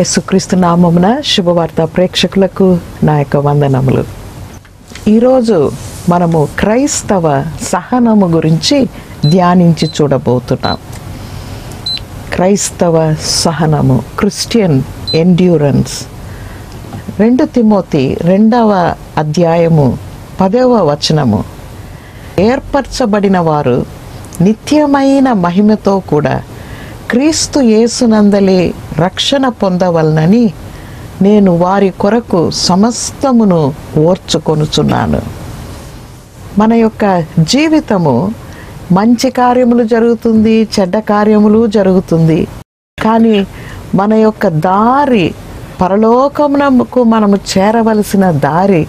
యేసుక్రీస్తు నామమున శుభవార్త ప్రేక్షకులకు నా యొక్క వందనములు. ఈరోజు మనము క్రైస్తవ సహనము గురించి ధ్యానించి చూడబోతున్నాం. క్రైస్తవ సహనము క్రిస్టియన్ ఎండ్యూరెన్స్ రెండు తిమోతి రెండవ అధ్యాయము పదవ వచనము. ఏర్పరచబడిన వారు నిత్యమైన మహిమతో కూడా క్రీస్తు యేసునందలే రక్షణ పొందవలనని నేను వారి కొరకు సమస్తమును ఓర్చుకొనుచున్నాను. మన యొక్క జీవితము మంచి కార్యములు జరుగుతుంది చెడ్డ కార్యములు జరుగుతుంది. కానీ మన యొక్క దారి పరలోకమునకు మనము చేరవలసిన దారి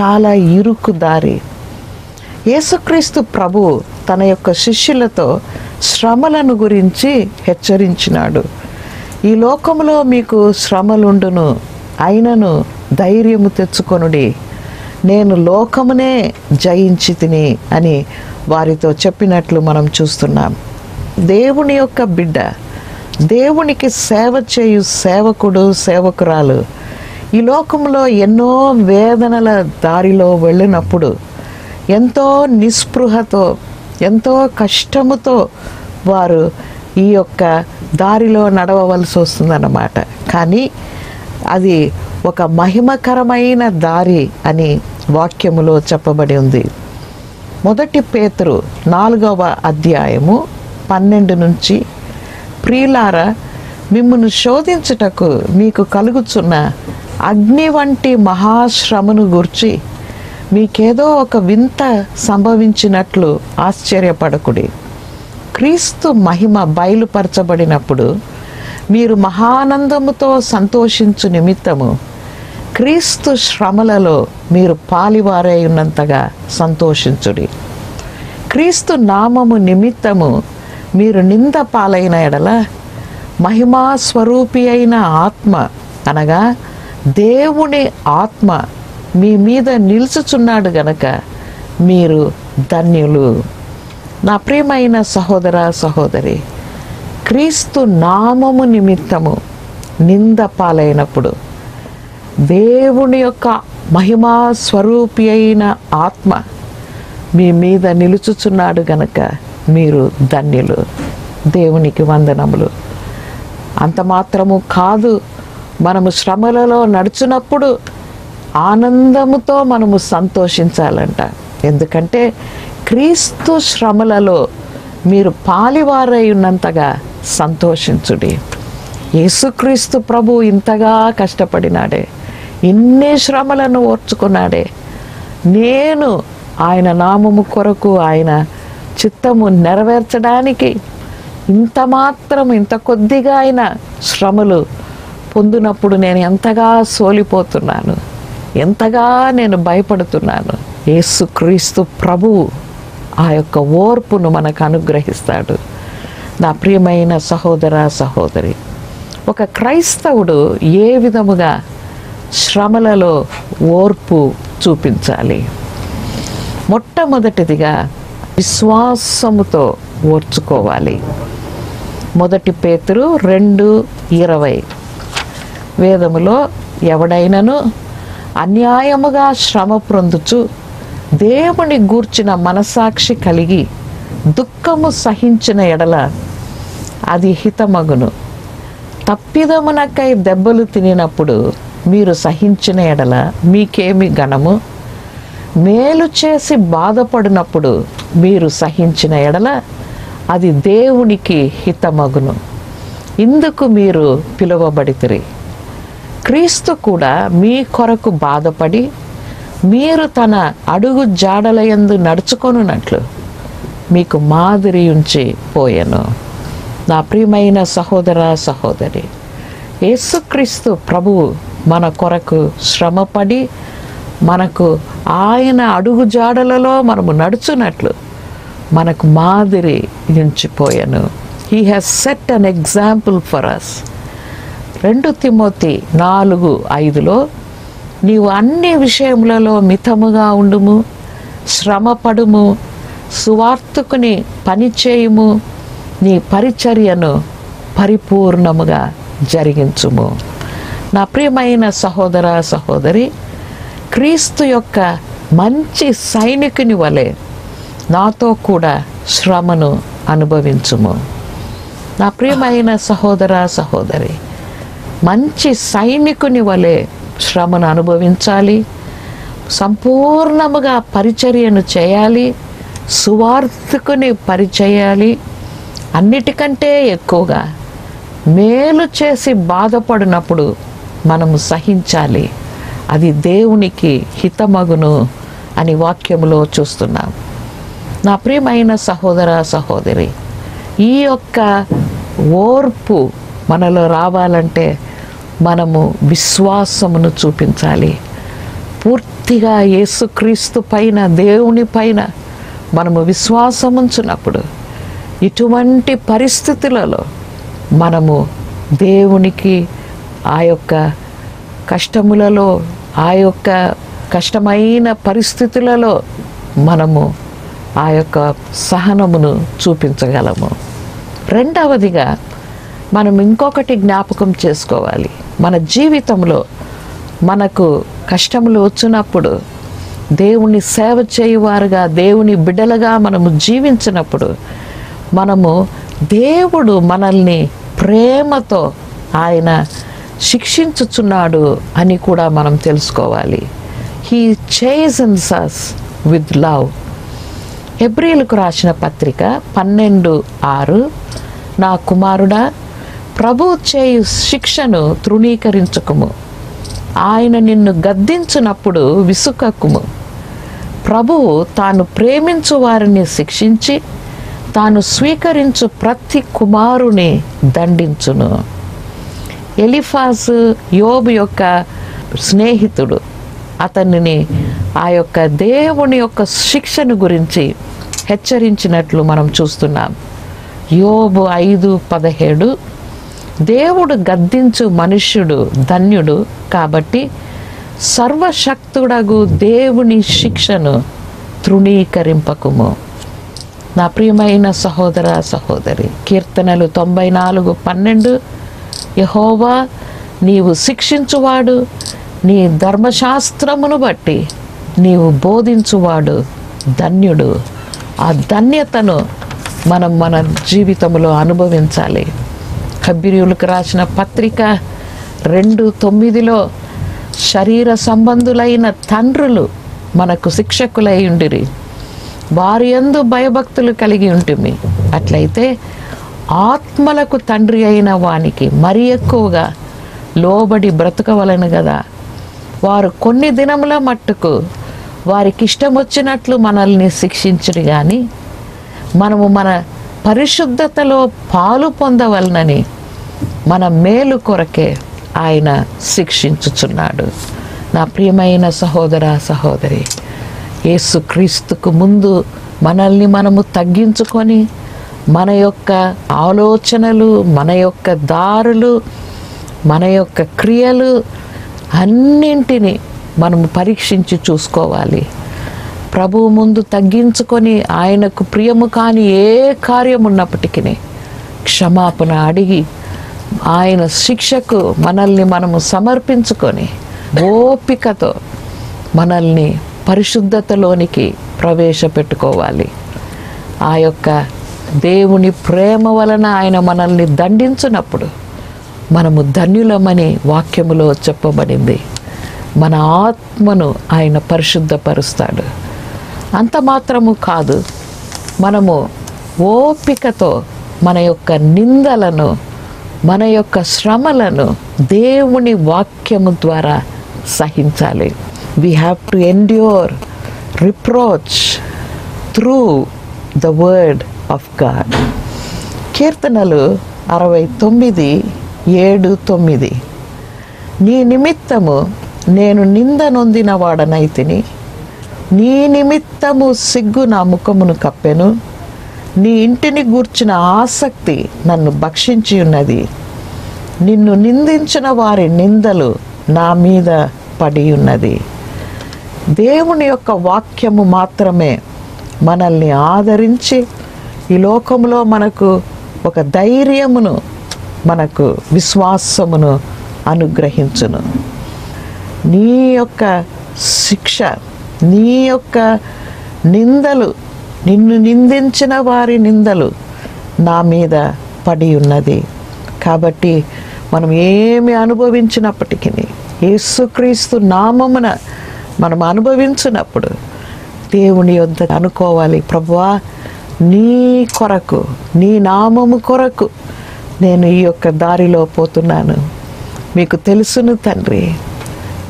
చాలా ఇరుకు దారి. యేసుక్రీస్తు ప్రభు తన యొక్క శిష్యులతో శ్రమలను గురించి హెచ్చరించినాడు. ఈ లోకములో మీకు శ్రమలుండును అయినను ధైర్యము తెచ్చుకొనుడి. నేను లోకమునే జయించి తిని అని వారితో చెప్పినట్లు మనం చూస్తున్నాం. దేవుని యొక్క బిడ్డ దేవునికి సేవ చేయు సేవకుడు సేవకురాలు ఈ లోకంలో ఎన్నో వేదనల దారిలో వెళ్ళినప్పుడు ఎంతో నిస్పృహతో ఎంతో కష్టముతో వారు ఈ యొక్క దారిలో నడవవలసి వస్తుందన్నమాట. కానీ అది ఒక మహిమకరమైన దారి అని వాక్యములో చెప్పబడి ఉంది. మొదటి పేతురు నాలుగవ అధ్యాయము పన్నెండు నుంచి ప్రియులార మిమ్మను శోధించుటకు మీకు కలుగుచున్న అగ్ని వంటి మహాశ్రమను గుర్చి మీకేదో ఒక వింత సంభవించినట్లు ఆశ్చర్యపడకుడి. క్రీస్తు మహిమ బయలుపరచబడినప్పుడు మీరు మహానందముతో సంతోషించు నిమిత్తము క్రీస్తు శ్రమలలో మీరు పాలివారై ఉన్నంతగా సంతోషించుడి. క్రీస్తు నామము నిమిత్తము మీరు నింద పాలైన ఎడల మహిమా స్వరూపి అయిన ఆత్మ అనగా దేవుని ఆత్మ మీ మీద నిలుచుచున్నాడు గనక మీరు ధన్యులు. నా ప్రియమైన సహోదర సహోదరి క్రీస్తు నామము నిమిత్తము నింద పాలైనప్పుడు దేవుని యొక్క మహిమా స్వరూపి అయిన ఆత్మ మీ మీద నిలుచుచున్నాడు గనక మీరు ధన్యులు. దేవునికి వందనములు. అంత మాత్రము కాదు మనము శ్రమలలో నడుచున్నప్పుడు ఆనందముతో మనము సంతోషించాలంట. ఎందుకంటే క్రీస్తు శ్రమలలో మీరు పాలివారై ఉన్నంతగా సంతోషించుడి. యేసుక్రీస్తు ప్రభు ఇంతగా కష్టపడినాడే. ఇన్ని శ్రమలను ఓర్చుకున్నాడే. నేను ఆయన నామము కొరకు ఆయన చిత్తము నెరవేర్చడానికి ఇంత మాత్రం ఇంత కొద్దిగా ఆయన శ్రమలు పొందినప్పుడు నేను ఎంతగా సోలిపోతున్నాను. ఎంతగా నేను భయపడుతున్నాను. యేసుక్రీస్తు ప్రభువు ఆ యొక్క ఓర్పును మనకు అనుగ్రహిస్తాడు. నా ప్రియమైన సహోదర సహోదరి ఒక క్రైస్తవుడు ఏ విధముగా శ్రమలలో ఓర్పు చూపించాలి? మొట్టమొదటిదిగా విశ్వాసముతో ఓర్చుకోవాలి. మొదటి పేతురు రెండు ఇరవై. వేదములో ఎవడైనను అన్యాయముగా శ్రమ పొందుచు దేవుని గూర్చిన మనసాక్షి కలిగి దుఃఖము సహించిన ఎడల అది హితమగును. తప్పిదమునకై దెబ్బలు తినినప్పుడు మీరు సహించిన ఎడల మీకేమి ఘనము? మేలు చేసి బాధపడినప్పుడు మీరు సహించిన ఎడల అది దేవునికి హితమగును. ఇందుకు మీరు పిలువబడితిరి. క్రీస్తు కూడా మీ కొరకు బాధపడి మీరు తన అడుగు జాడలయందు నడుచుకొనున్నట్లు మీకు మాదిరి ఉంచి పోయెను. నా ప్రియమైన సహోదర సహోదరి యేసుక్రీస్తు ప్రభువు మన కొరకు శ్రమపడి మనకు ఆయన అడుగు జాడలలో మనము నడుచున్నట్లు మనకు మాదిరి ఉంచిపోయాను he has set an example for us రెండు తిమోతి నాలుగు ఐదులో నీవు అన్ని విషయములలో మితముగా ఉండుము శ్రమపడుము సువార్తకుని పనిచేయుము నీ పరిచర్యను పరిపూర్ణముగా జరిగించుము. నా ప్రియమైన సహోదర సహోదరి క్రీస్తు యొక్క మంచి సైనికుని వలె నాతో కూడా శ్రమను అనుభవించుము. నా ప్రియమైన సహోదర సహోదరి మంచి సైనికుని వలె శ్రమను అనుభవించాలి. సంపూర్ణముగా పరిచర్యను చేయాలి. సువార్థకుని పరిచయాలి. అన్నిటికంటే ఎక్కువగా మేలు చేసి బాధపడినప్పుడు మనము సహించాలి. అది దేవునికి హితమగును అని వాక్యములో చూస్తున్నాం. నా ప్రియమైన సహోదర సహోదరి ఈ యొక్క ఓర్పు మనలో రావాలంటే మనము విశ్వాసమును చూపించాలి. పూర్తిగా యేసుక్రీస్తు పైన దేవుని పైన మనము విశ్వాసం ఉంచినప్పుడు ఇటువంటి పరిస్థితులలో మనము దేవునికి ఆ యొక్క కష్టములలో ఆ యొక్క కష్టమైన పరిస్థితులలో మనము ఆ యొక్క సహనమును చూపించగలము. రెండవదిగా మనం ఇంకొకటి జ్ఞాపకం చేసుకోవాలి. మన జీవితంలో మనకు కష్టములు వచ్చినప్పుడు దేవుని సేవ చేయువారుగా దేవుని బిడ్డలుగా మనము జీవించినప్పుడు మనము దేవుడు మనల్ని ప్రేమతో ఆయన శిక్షించుచున్నాడు అని కూడా మనం తెలుసుకోవాలి. He chastens us with love ఎబ్రిల్కు రాసిన పత్రిక పన్నెండు ఆరు నా కుమారుడా ప్రభు చేయు శిక్షను తృణీకరించుకుము. ఆయన నిన్ను గద్దించినప్పుడు విసుకకుము ప్రభువు తాను ప్రేమించు వారిని శిక్షించి తాను స్వీకరించు ప్రతి కుమారుని దండించును. ఎలిఫాస్ యోబు యొక్క స్నేహితుడు. అతనిని ఆ యొక్క దేవుని యొక్క శిక్షను గురించి హెచ్చరించినట్లు మనం చూస్తున్నాం. యోబు ఐదు పదిహేడు దేవుడు గద్దించు మనుష్యుడు ధన్యుడు కాబట్టి సర్వశక్తుడగు దేవుని శిక్షను తృణీకరింపకుము. నా ప్రియమైన సహోదర సహోదరి కీర్తనలు తొంభై నాలుగు పన్నెండు యహోవా నీవు శిక్షించువాడు నీ ధర్మశాస్త్రమును బట్టి నీవు బోధించువాడు ధన్యుడు. ఆ ధన్యతను మనం మన జీవితంలో అనుభవించాలి. కబ్బిరియులకు రాసిన పత్రిక రెండు తొమ్మిదిలో శరీర సంబంధులైన తండ్రులు మనకు శిక్షకులై ఉండిరి. వారి ఎందు భయభక్తులు కలిగి ఉంటుంది అట్లయితే ఆత్మలకు తండ్రి అయిన వానికి మరి ఎక్కువగా లోబడి బ్రతకవలను కదా వారు కొన్ని దినముల మట్టుకు వారికి ఇష్టం వచ్చినట్లు మనల్ని శిక్షించరు కానీ మనము మన పరిశుద్ధతలో పాలు పొందవలనని మన మేలు కొరకే ఆయన శిక్షించుచున్నాడు. నా ప్రియమైన సహోదర సహోదరి యేసుక్రీస్తుకు ముందు మనల్ని మనము తగ్గించుకొని మన యొక్క ఆలోచనలు మన యొక్క దారులు మన యొక్క క్రియలు అన్నింటినీ మనము పరీక్షించి చూసుకోవాలి. ప్రభువు ముందు తగ్గించుకొని ఆయనకు ప్రియము కాని ఏ కార్యం ఉన్నప్పటికీ క్షమాపణ అడిగి ఆయన శిక్షకు మనల్ని మనము సమర్పించుకొని ఓపికతో మనల్ని పరిశుద్ధతలోనికి ప్రవేశపెట్టుకోవాలి. ఆ యొక్క దేవుని ప్రేమ వలన ఆయన మనల్ని దండించినప్పుడు మనము ధన్యులమని వాక్యములో చెప్పబడింది. మన ఆత్మను ఆయన పరిశుద్ధపరుస్తాడు. అంత మాత్రము కాదు మనము ఓపికతో మన యొక్క నిందలను మన యొక్క శ్రమలను దేవుని వాక్యము ద్వారా సహించాలి. We have to endure reproach through the word of God కీర్తనలు అరవై తొమ్మిది ఏడు తొమ్మిది. నీ నిమిత్తము నేను నింద నొందిన వాడనైతిని నీ నిమిత్తము సిగ్గు నా ముఖమును కప్పెను. నీ ఇంటిని గూర్చిన ఆసక్తి నన్ను భక్షించి ఉన్నది. నిన్ను నిందించిన వారి నిందలు నా మీద పడి ఉన్నది. దేవుని యొక్క వాక్యము మాత్రమే మనల్ని ఆదరించి ఈ లోకంలో మనకు ఒక ధైర్యమును మనకు విశ్వాసమును అనుగ్రహించును. నీ యొక్క శిక్ష నీ యొక్క నిందలు నిన్ను నిందించిన వారి నిందలు నా మీద పడి ఉన్నది. కాబట్టి మనం ఏమి అనుభవించినప్పటికీ యేసుక్రీస్తు నామమున మనం అనుభవించినప్పుడు దేవుని యొద్ద అనుకోవాలి ప్రభువా నీ కొరకు నీ నామము కొరకు నేను ఈ యొక్క దారిలో పోతున్నాను. మీకు తెలుసును తండ్రి.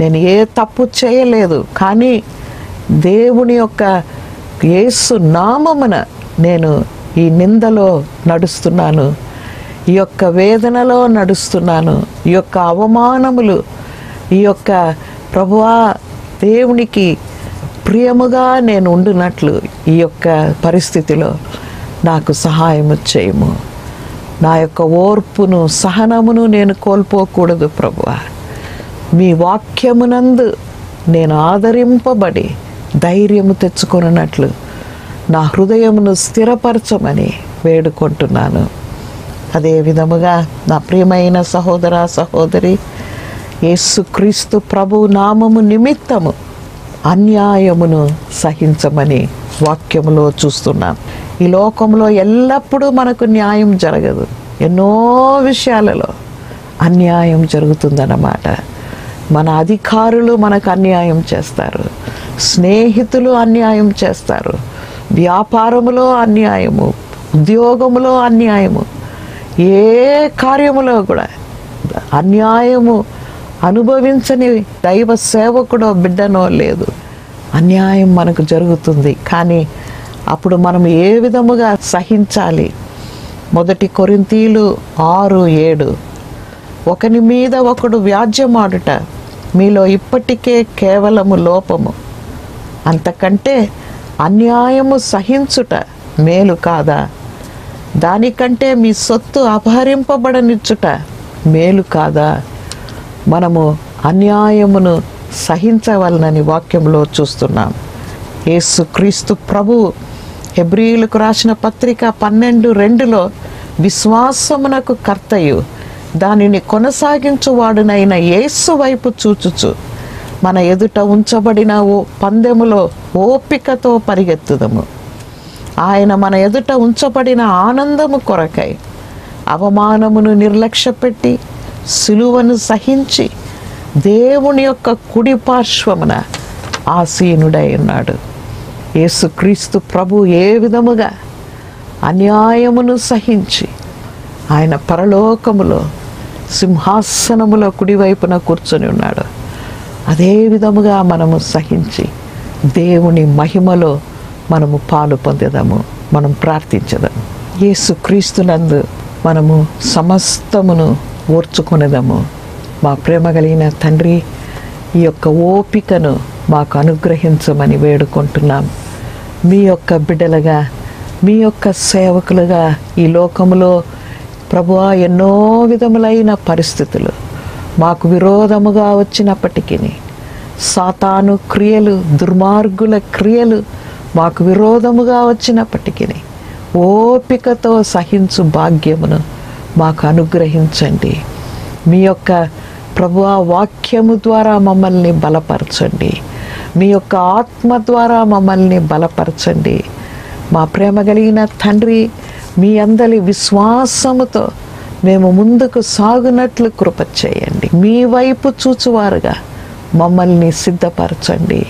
నేను ఏ తప్పు చేయలేదు కానీ దేవుని యొక్క యేసు నామమున నేను ఈ నిందలో నడుస్తున్నాను ఈ యొక్క వేదనలో నడుస్తున్నాను ఈ యొక్క అవమానములు ఈ యొక్క ప్రభువా దేవునికి ప్రియముగా నేను ఉండునట్లు ఈ యొక్క పరిస్థితిలో నాకు సహాయము చేయము. నా యొక్క ఓర్పును సహనమును నేను కోల్పోకూడదు ప్రభువా. మీ వాక్యమునందు నేను ఆదరింపబడి ధైర్యము తెచ్చుకొనున్నట్లు నా హృదయమును స్థిరపరచమని వేడుకుంటున్నాను. అదే విధముగా నా ప్రియమైన సహోదర సహోదరి యేసుక్రీస్తు ప్రభు నామము నిమిత్తము అన్యాయమును సహించమని వాక్యములో చూస్తున్నాం. ఈ లోకంలో ఎల్లప్పుడూ మనకు న్యాయం జరగదు. ఎన్నో విషయాలలో అన్యాయం జరుగుతుందన్నమాట. మన అధికారులు మనకు అన్యాయం చేస్తారు. స్నేహితులు అన్యాయం చేస్తారు. వ్యాపారములో అన్యాయము ఉద్యోగములో అన్యాయము ఏ కార్యములో కూడా అన్యాయము అనుభవించని దైవ సేవకుడో బిడ్డనో లేదు. అన్యాయం మనకు జరుగుతుంది. కానీ అప్పుడు మనం ఏ విధముగా సహించాలి? మొదటి కొరింతీలు ఆరు ఏడు. ఒకని మీద ఒకడు వ్యాజ్యమాడుట మీలో ఇప్పటికే కేవలము లోపము. అంతకంటే అన్యాయము సహించుట మేలు కాదా? దానికంటే మీ సొత్తు అపహరింపబడనిచ్చుట మేలు కాదా? మనము అన్యాయమును సహించవలనని వాక్యంలో చూస్తున్నాం. యేసు క్రీస్తు ప్రభు హెబ్రియులకు రాసిన పత్రిక పన్నెండు రెండులో విశ్వాసమునకు కర్తయు దానిని కొనసాగించువాడునైన యేసు వైపు చూచుచు. మన ఎదుట ఉంచబడిన ఓ పందెములో ఓపికతో పరిగెత్తుదము. ఆయన మన ఎదుట ఉంచబడిన ఆనందము కొరకై అవమానమును నిర్లక్ష్యపెట్టి సులువను సహించి దేవుని యొక్క కుడి పార్శ్వమున ఆసీనుడై ఉన్నాడు. యేసుక్రీస్తు ప్రభు ఏ విధముగా అన్యాయమును సహించి ఆయన పరలోకములో సింహాసనములో కుడివైపున కూర్చొని ఉన్నాడు. అదే విధముగా మనము సహించి దేవుని మహిమలో మనము పాలు పొందేదాము మనం ప్రార్థించదాము. యేసు క్రీస్తునందు మనము సమస్తమును ఓర్చుకునేదాము. మా ప్రేమ కలిగిన తండ్రి ఈ యొక్క ఓపికను మాకు అనుగ్రహించమని వేడుకుంటున్నాం. మీ యొక్క బిడ్డలుగా మీ యొక్క సేవకులుగా ఈ లోకములో ప్రభువా ఎన్నో విధములైన పరిస్థితులు మాకు విరోధముగా వచ్చినప్పటికీ సాతాను క్రియలు దుర్మార్గుల క్రియలు మాకు విరోధముగా వచ్చినప్పటికీ ఓపికతో సహించు భాగ్యమును మాకు అనుగ్రహించండి. మీ యొక్క ప్రభు వాక్యము ద్వారా మమ్మల్ని బలపరచండి. మీ యొక్క ఆత్మ ద్వారా మమ్మల్ని బలపరచండి. మా ప్రేమ కలిగిన తండ్రి మీ అందరి విశ్వాసముతో మేము ముందుకు సాగునట్లు కృప చేయండి. మీ వైపు చూచువారుగా. మమ్మల్ని సిద్ధపరచండి.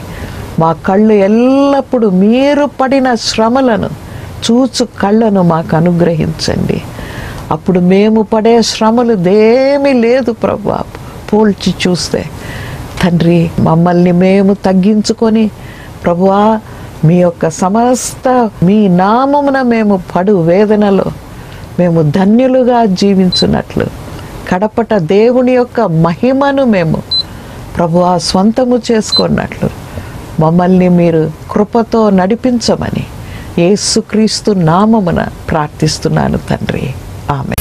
మా కళ్ళు ఎల్లప్పుడూ మీరు పడిన శ్రమలను చూచు కళ్ళను మాకు అనుగ్రహించండి. అప్పుడు మేము పడే శ్రమలు దేమీ లేదు ప్రభు పోల్చి చూస్తే తండ్రి మమ్మల్ని మేము తగ్గించుకొని ప్రభువా మీ యొక్క సమస్త మీ నామమున మేము పడు వేదనలో మేము ధన్యులుగా జీవించున్నట్లు. కడపట దేవుని యొక్క మహిమను మేము ప్రభువా స్వంతము చేసుకున్నట్లు. మమ్మల్ని మీరు కృపతో నడిపించమని యేసుక్రీస్తు నామమున ప్రార్థిస్తున్నాను తండ్రి. ఆమె